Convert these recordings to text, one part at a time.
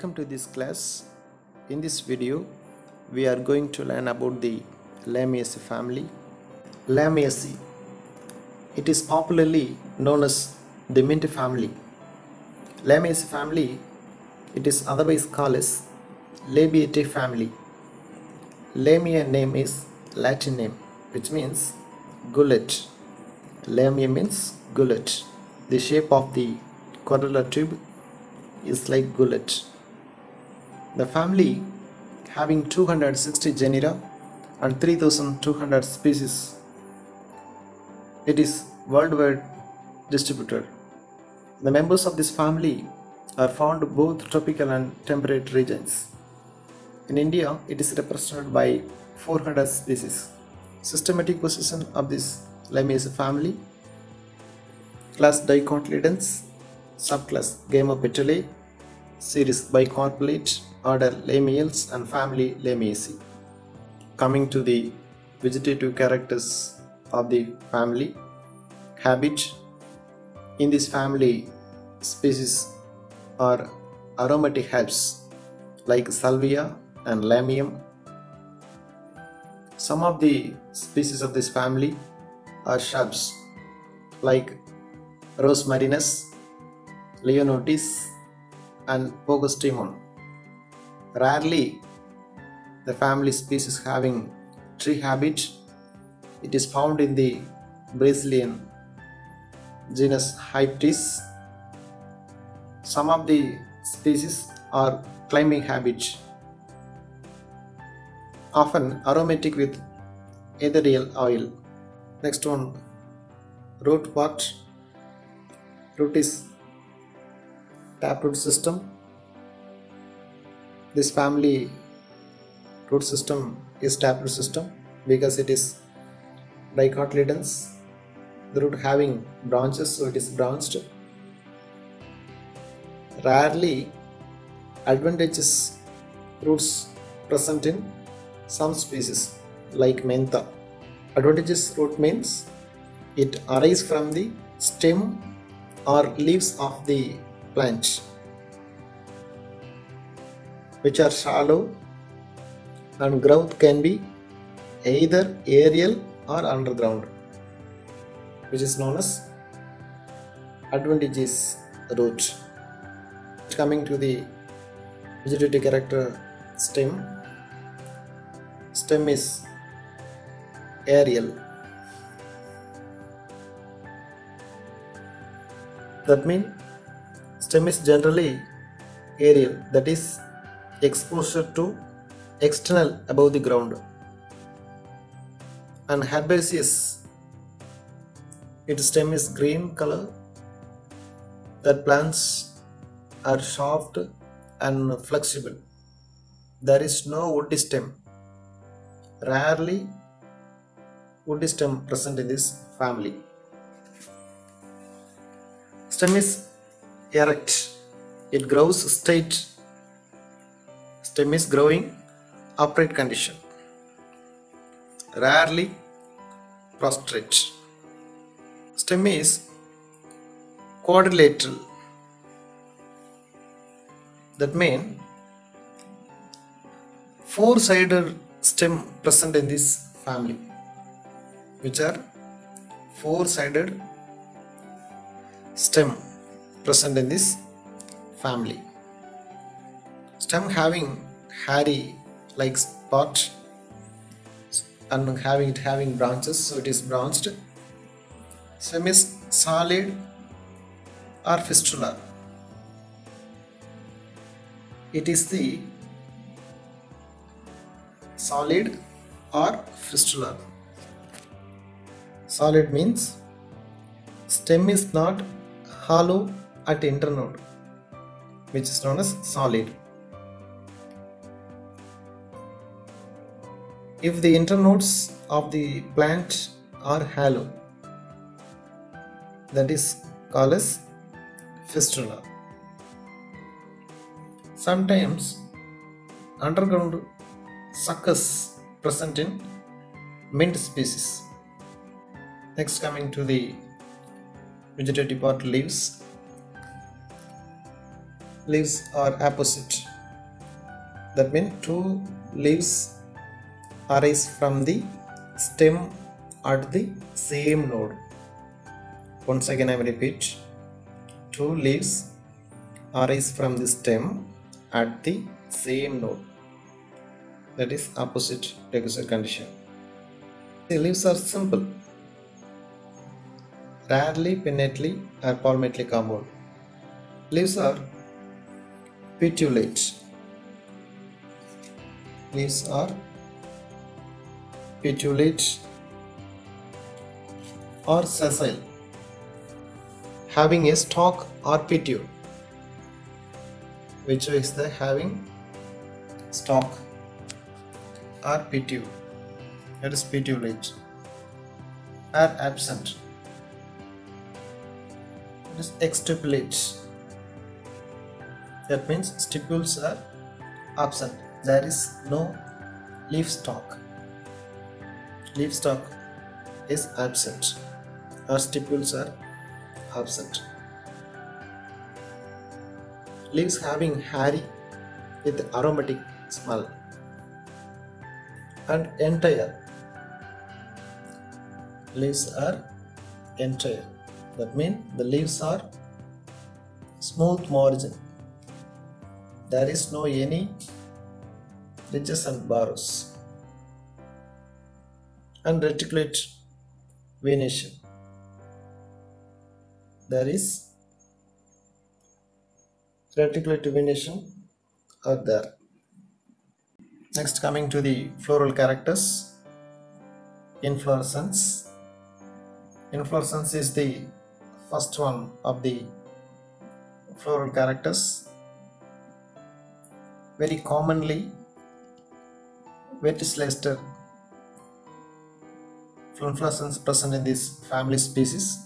Welcome to this class. In this video, we are going to learn about the Lamiaceae family. Lamiaceae. It is popularly known as the mint family. Lamiaceae family, it is otherwise called as Labiatae family. Lamia name is Latin name, which means gullet. Lamia means gullet. The shape of the corolla tube is like gullet. The family having 260 genera and 3200 species. It is worldwide distributed. The members of this family are found both tropical and temperate regions. In India, it is represented by 400 species. Systematic position of this Lamiaceae family class Dicotyledons, subclass Gamopetalae, series Bicarpellate, order Lamiales and family Lamiaceae. Coming to the vegetative characters of the family, habit. In this family, species are aromatic herbs like Salvia and Lamium. Some of the species of this family are shrubs like Rosmarinus, Leonotis, and Pogostemon. Rarely, the family species having tree habit, it is found in the Brazilian genus Hyptis. Some of the species are climbing habit, often aromatic with ethereal oil. Next one, root part root is taproot system this family root system is taproot system because it is dicotyledons the root having branches so it is branched. Rarely adventitious roots present in some species like mentha. Adventitious root means it arises from the stem or leaves of the plant which are shallow and growth can be either aerial or underground which is known as adventitious root coming to the vegetative character stem. Stem is aerial. That means stem is generally aerial that is exposure to external above the ground. And herbaceous its stem is green color. That plants are soft and flexible. There is no woody stem. Rarely woody stem present in this family. Stem is erect. It grows straight stem is growing upright condition. Rarely prostrate. Stem is quadrilateral. That mean four sided stem present in this family which are four sided stem present in this family. Stem having hairy like spot and having it having branches so it is branched. Stem is solid or fistular. It is the solid or fistular. Solid means stem is not hollow at internode which is known as solid. If the internodes of the plant are hollow that is called as fistula. Sometimes underground suckers present in mint species. Next coming to the vegetative part leaves leaves are apposite that means two leaves arise from the stem at the same node. Once again i will repeat. Two leaves arise from the stem at the same node. That is opposite requisite condition. The leaves are simple. Rarely pinnately or palmately compound. Leaves are petiolate leaves are petiolate or sessile. Having a stalk or petiole which is the having stalk or petiole that is petiolate are absent. It is exstipulate that means stipules are absent. There is no leaf stalk leaf stalk is absent. Or stipules are absent. Leaves having hairy with aromatic smell. And entire leaves are entire. That means the leaves are smooth margin. There is no any ridges and burrows and reticulate venation. There is reticulate venation are there. Next coming to the floral characters inflorescence. Inflorescence is the first one of the floral characters. Very commonly verticillate inflorescence present in this family species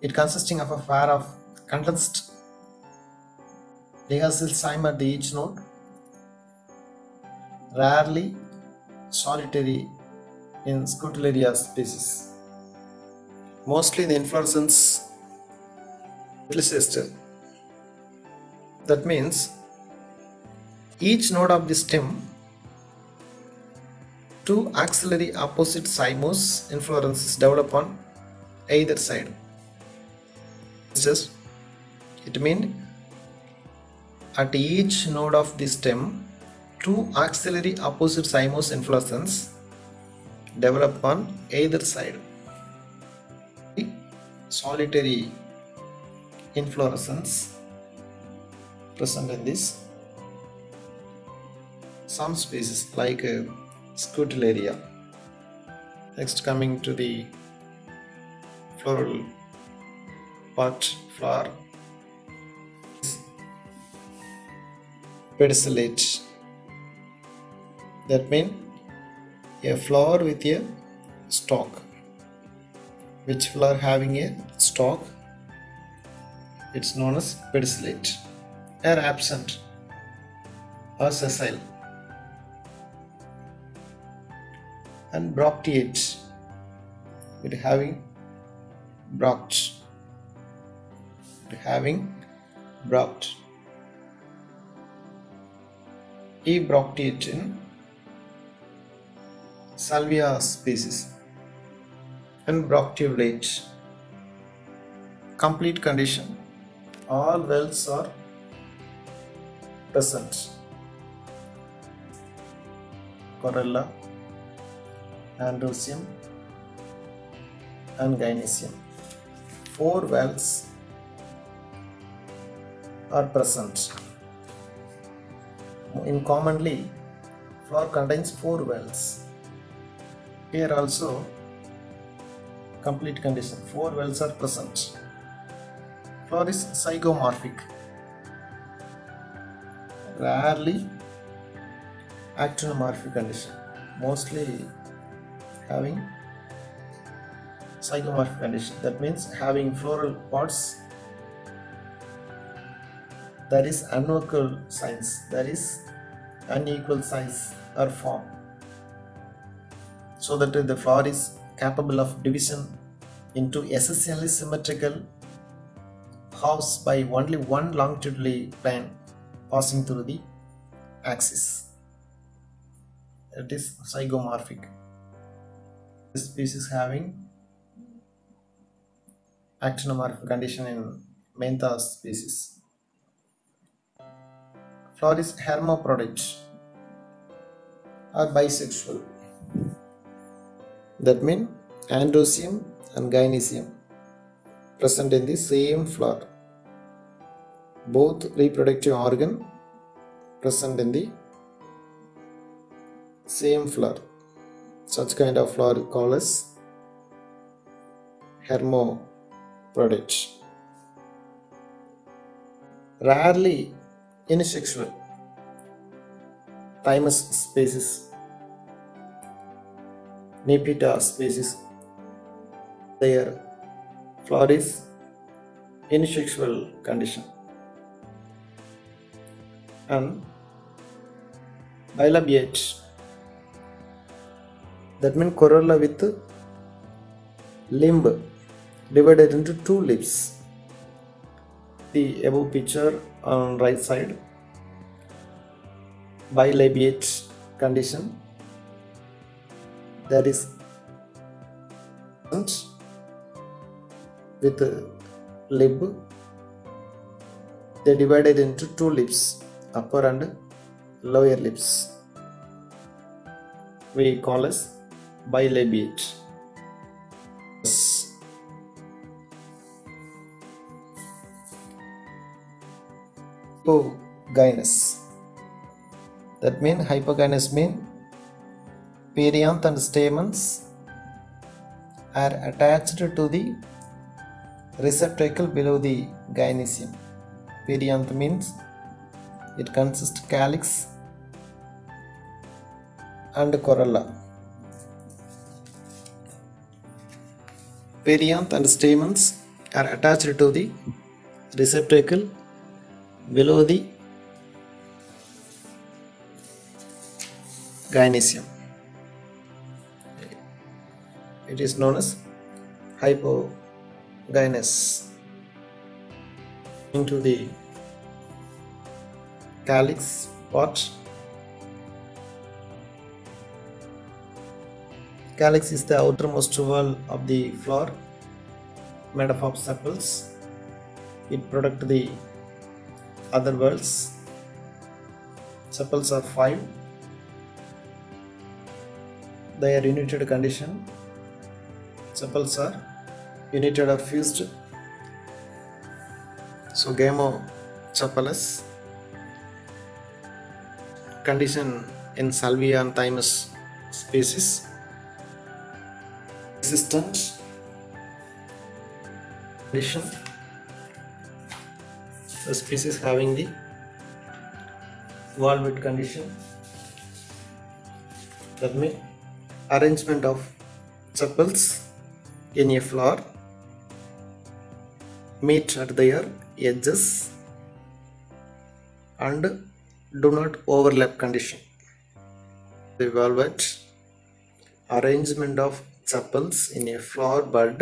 it consisting of a pair of condensed dichasial cyme the each node rarely solitary in Scutellaria species. Mostly the inflorescence verticillate. That means each node of the stem two axillary opposite cymose inflorescences develop on either side. Just it means at each node of the stem two axillary opposite cymose inflorescences develop on either side. Solitary inflorescence present in this some species like uh, Scutellaria. Next coming to the floral part flower. Pedicellate. That means a flower with a stalk which flower having a stalk it's known as pedicellate. Are absent. Or sessile and bracteate it having bract it having bract E. bracteate in Salvia species and bracteolate complete condition all wells are present. Corolla Androecium and Gynoecium four wells are present. In commonly flower contains four wells here also complete condition. Four wells are present. Flower is zygomorphic. Rarely actinomorphic condition. Mostly having zygomorphic condition that means having floral parts that is unequal size that is unequal size or form so that the flower is capable of division into essentially symmetrical halves by only one longitudinally plane passing through the axis. It is zygomorphic. This species having actinomorphic condition in Mentha species. Flower is hermaphrodite or bisexual. That means androecium and gynoecium present in the same flower. Both reproductive organ present in the same flower. Such kind of flower called as hermaphrodite. Rarely unisexual. Thymus species, Nepeta species, their flower is unisexual condition. And bilabiate that means corolla with limb divided into two leaves the above picture on right side. Bilabiate condition. That is with lip they divided into two lips upper and lower lips. We call as bilabiate hypogynous that means hypogynous mean perianth and stamens are attached to the receptacle below the gynoecium. Perianth means it consists calyx and corolla. Perianth and stamens are attached to the receptacle below the gynoecium. It is known as hypogynous into the calyx part. Calyx is the outermost wall of the flower made up of sepals. It protect the other walls. Sepals are five. They are united condition. Sepals are united or fused. So Gamosepalous condition in Salvia and Thymus species. Resistant condition. The species having the valvate condition. That means arrangement of sepals in a flower meet at their edges and do not overlap condition. The valvate arrangement of sepals in a flower bud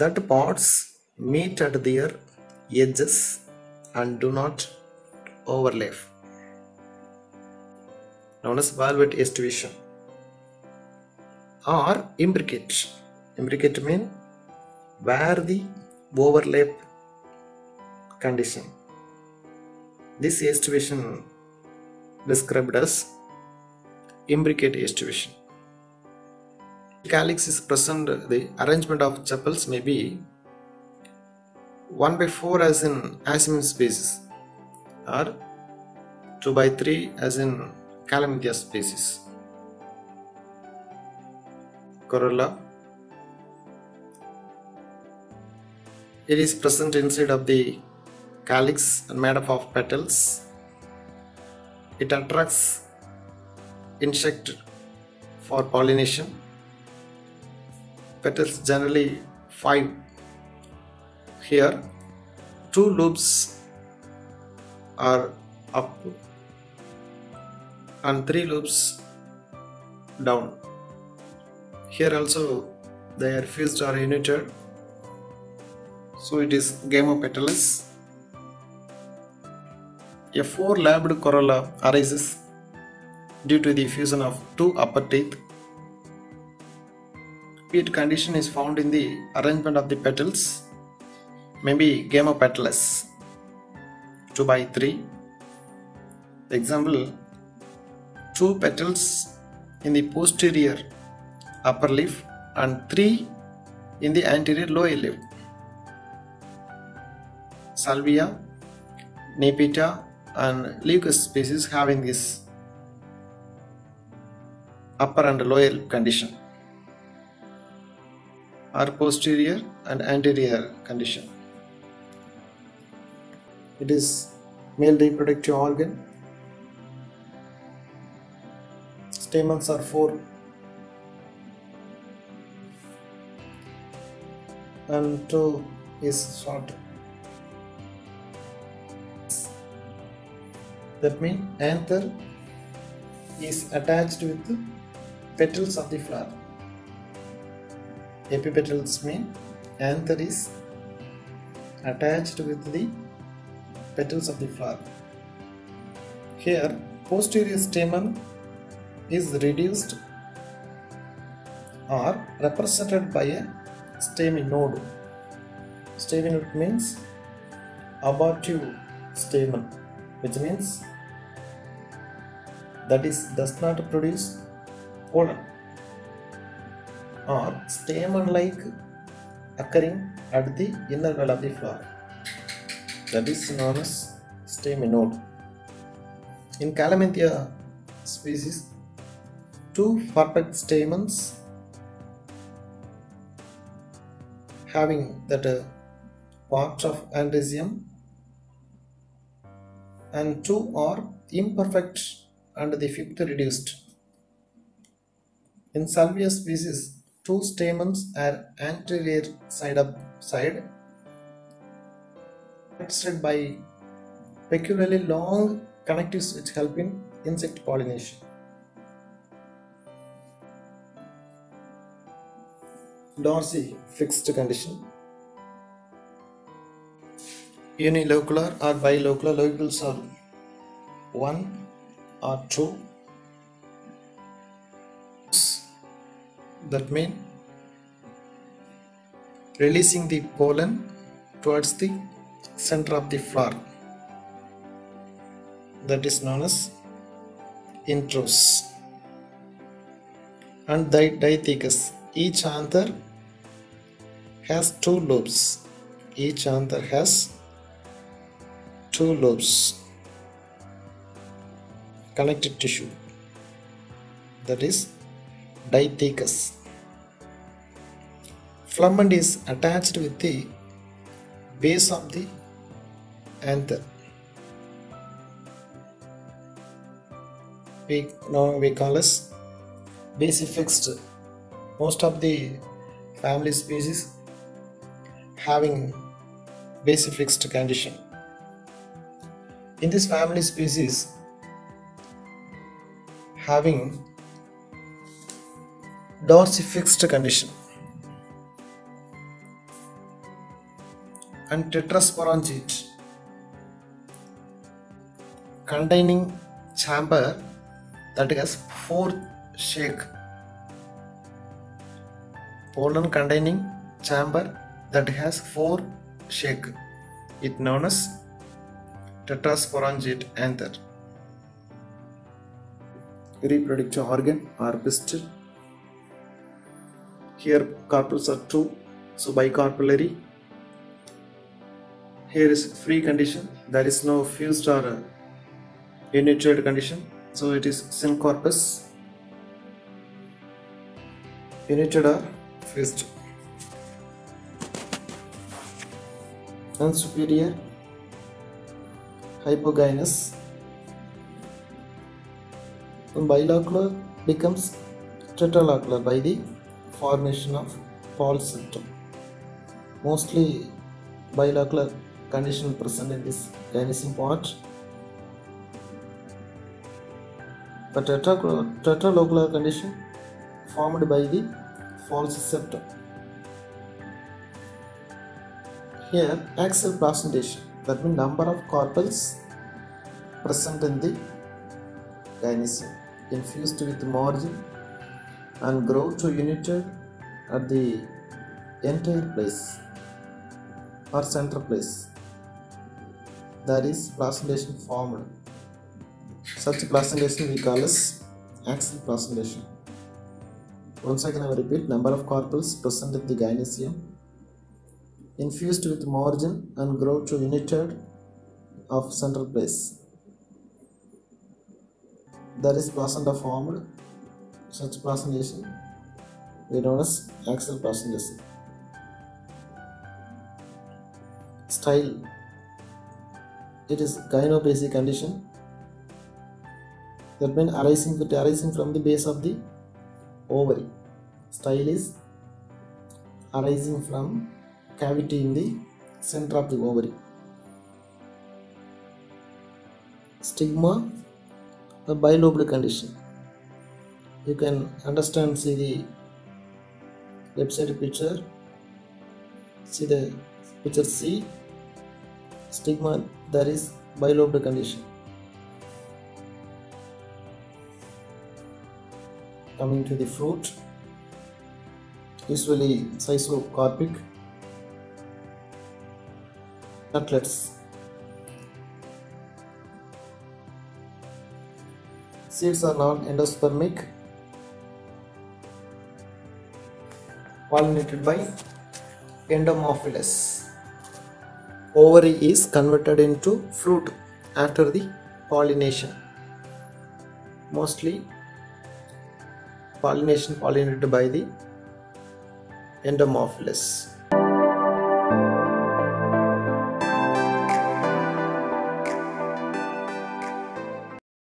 that parts meet at their edges and do not overlap. Known as valvate estivation. Or imbricate. Imbricate mean where the overlap condition. This estivation described as imbricate estivation calyx is present the arrangement of sepals may be 1 by 4 as in Asmin species or 2 by 3 as in Calamintha species. Corolla It is present inside of the calyx and made up of petals. It attracts insect for pollination. Petals generally 5 here. Two lobes are up and three lobes down. Here also they are fused or united. So it is gamopetalous a four-lobed corolla arises due to the fusion of two upper teeth. Repeat condition is found in the arrangement of the petals, maybe gamopetalous, 2 by 3. Example, two petals in the posterior upper leaf and three in the anterior lower leaf. Salvia, Nepeta and Leucas species having this upper and lower condition or posterior and anterior condition. It is male reproductive organ. Stamens are four and two is short. That means anther is attached with the petals of the flower. Epipetals mean anther is attached with the petals of the flower. Here, posterior stamen is reduced or represented by a staminode. Staminode means abortive stamen, which means that is does not produce pollen or stamen like occurring at the inner wall of the flower that is known as staminode. In Calamintha species, two perfect stamens having that uh, part of androecium and two are imperfect and the fifth reduced. In Salvia species, two stamens are anterior side up side connected by peculiarly long connectives which help in insect pollination. Dorsey fixed condition. Unilocular or bilocular locules are 1 or 2 that mean releasing the pollen towards the center of the flower. That is known as introrse and the dithecous each anther has two lobes. Each anther has two lobes. Connected tissue. That is dithecous filament is attached with the base of the anther. We now we call as basifixed most of the family species having basifixed condition. In this family species having dorsifixed condition. And tetrasporangiate containing chamber that has four shake. Pollen containing chamber that has four shake. It known as tetrasporangiate anther. Reproductive organ or pistil here carpels are two so bicarpellary here is free condition there is no fused or uh, united condition so it is syncarpous united or fused. And superior. Hypogynous and bilocular becomes tetralocular by the formation of false septum mostly bilocular condition present in this gynecine part but tetralocular condition formed by the false septum here axial placentation that means number of carpels present in the gynoecium, infused with margin and grow to united at the entire place or center place. That is placentation formed. Such placentation we call as axial placentation. Once again I will repeat number of carpels present in the gynoecium infused with margin and grow to united of central place. That is placenta formed. Such placentation we known as axial placentation. Style it is gynobasic condition that means arising arising from the base of the ovary. Style is arising from cavity in the center of the ovary. Stigma, a bilobed condition. You can understand, see the left side picture. See the picture C. Stigma, there is bilobed condition. Coming to the fruit, usually schizocarpic nutlets. Seeds are non-endospermic, pollinated by entomophilous. Ovary is converted into fruit after the pollination. Mostly pollination pollinated by the entomophilous.